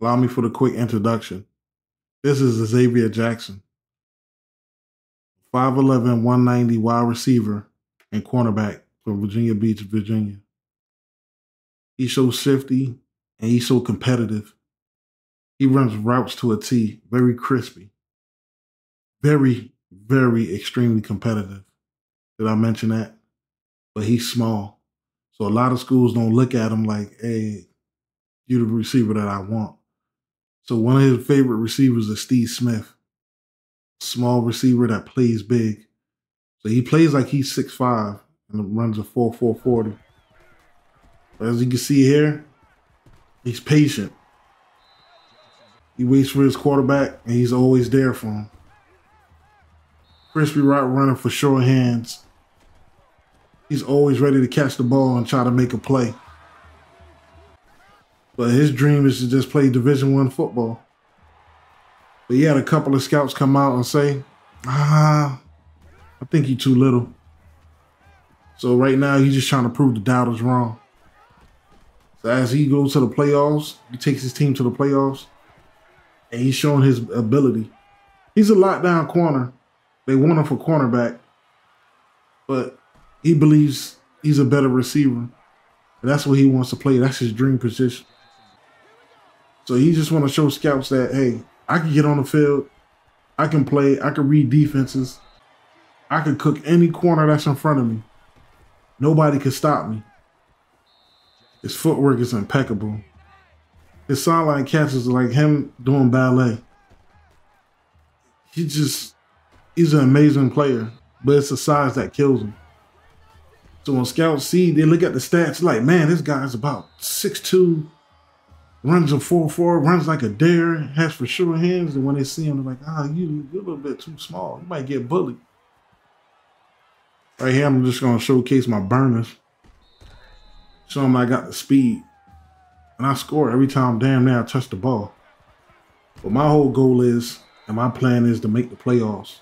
Allow me for the quick introduction. This is Xavier Jackson, 5'11, 190 wide receiver and cornerback from Virginia Beach, Virginia. He's so shifty and he's so competitive. He runs routes to a T, very crispy, very, very extremely competitive. Did I mention that? But he's small. So a lot of schools don't look at him like, hey, you're the receiver that I want. So one of his favorite receivers is Steve Smith, small receiver that plays big. So he plays like he's 6'5 and runs a 4'440. But as you can see here, he's patient. He waits for his quarterback and he's always there for him. Crispy route runner for sure hands. He's always ready to catch the ball and try to make a play. But his dream is to just play Division One football. But he had a couple of scouts come out and say, ah, I think he's too little. So right now he's just trying to prove the doubters wrong. So as he goes to the playoffs, he takes his team to the playoffs, and he's showing his ability. He's a lockdown corner. They want him for cornerback, but he believes he's a better receiver. And that's what he wants to play. That's his dream position. So he just want to show scouts that, hey, I can get on the field. I can play. I can read defenses. I can cook any corner that's in front of me. Nobody can stop me. His footwork is impeccable. His sideline catches are like him doing ballet. He just, he's an amazing player, but it's the size that kills him. So when scouts see, they look at the stats like, man, this guy's about 6'2", runs a 4-4, runs like a dare, has for sure hands. And when they see him, they're like, ah, you, you're a little bit too small. You might get bullied. Right here, I'm just going to showcase my burners. Show them I got the speed. And I score every time damn near I touch the ball. But my whole goal is, and my plan is to make the playoffs.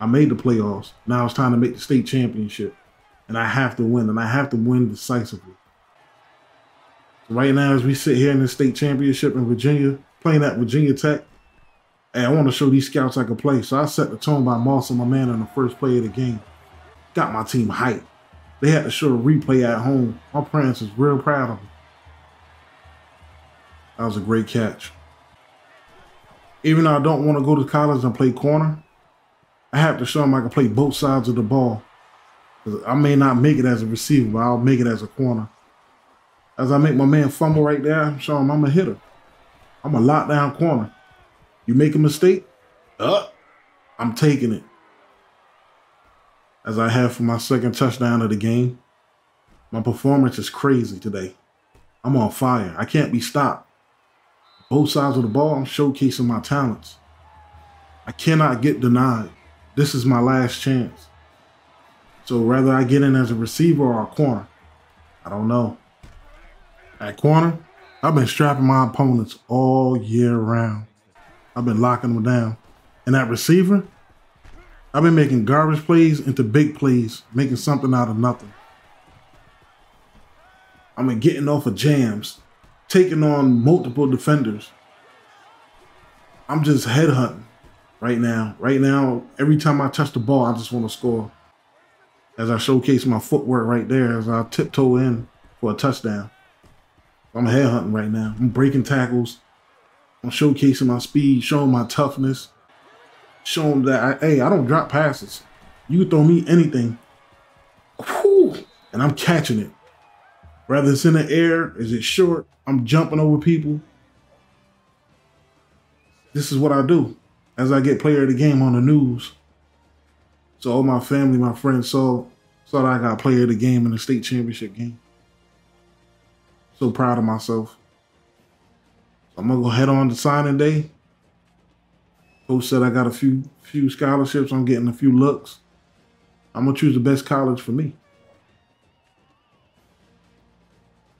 I made the playoffs. Now it's time to make the state championship. And I have to win, and I have to win decisively. Right now, as we sit here in the state championship in Virginia, playing at Virginia Tech, and I want to show these scouts I can play. So I set the tone by mossing my man on the first play of the game. Got my team hyped. They had to show a replay at home. My parents is real proud of me. That was a great catch. Even though I don't want to go to college and play corner, I have to show them I can play both sides of the ball. I may not make it as a receiver, but I'll make it as a corner. As I make my man fumble right there, I'm showing him I'm a hitter. I'm a lockdown corner. You make a mistake, uh, I'm taking it. As I have for my second touchdown of the game, my performance is crazy today. I'm on fire. I can't be stopped. Both sides of the ball, I'm showcasing my talents. I cannot get denied. This is my last chance. So whether I get in as a receiver or a corner, I don't know. At corner, I've been strapping my opponents all year round. I've been locking them down. And at receiver, I've been making garbage plays into big plays, making something out of nothing. I've been getting off of jams, taking on multiple defenders. I'm just headhunting right now. Right now, every time I touch the ball, I just want to score. As I showcase my footwork right there, as I tiptoe in for a touchdown. I'm headhunting right now. I'm breaking tackles. I'm showcasing my speed, showing my toughness, showing that, I, hey, I don't drop passes. You can throw me anything. Whew, and I'm catching it. Whether it's in the air, is it short, I'm jumping over people. This is what I do as I get player of the game on the news. So all my family, my friends saw, saw that I got player of the game in the state championship game. So proud of myself. I'm gonna go head on to signing day. Coach said I got a few few scholarships. I'm getting a few looks. I'm gonna choose the best college for me.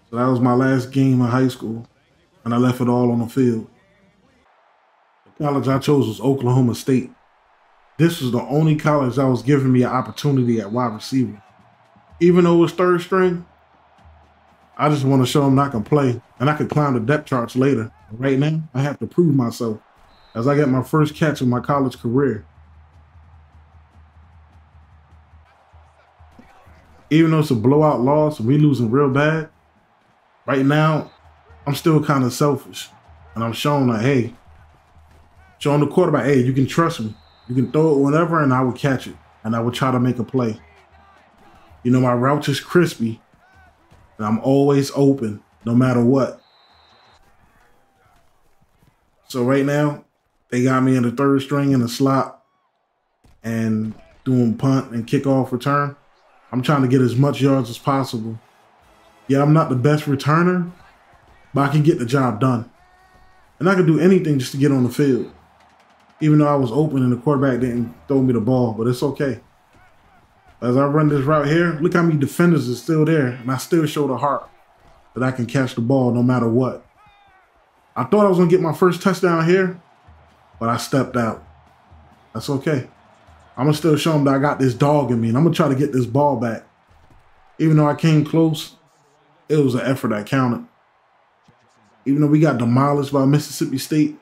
So that was my last game in high school, and I left it all on the field. The college I chose was Oklahoma State. This was the only college that was giving me an opportunity at wide receiver. Even though it was third string, I just want to show them I can play and I can climb the depth charts later. Right now, I have to prove myself as I get my first catch in my college career. Even though it's a blowout loss and we losing real bad, right now, I'm still kind of selfish. And I'm showing like, hey, showing the quarterback, hey, you can trust me. You can throw it whenever and I will catch it. And I will try to make a play. You know, my route is crispy. And I'm always open, no matter what. So right now, they got me in the third string in the slot and doing punt and kickoff return. I'm trying to get as much yards as possible. Yeah, I'm not the best returner, but I can get the job done. And I can do anything just to get on the field. Even though I was open and the quarterback didn't throw me the ball, but it's okay. As I run this route here, look how many defenders are still there, and I still show the heart that I can catch the ball no matter what. I thought I was gonna get my first touchdown here, but I stepped out. That's okay. I'm gonna still show them that I got this dog in me, and I'm gonna try to get this ball back. Even though I came close, it was an effort that counted. Even though we got demolished by Mississippi State,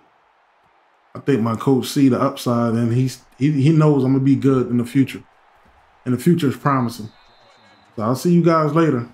I think my coach see the upside, and he's he, he knows I'm gonna be good in the future. And the future is promising. So I'll see you guys later.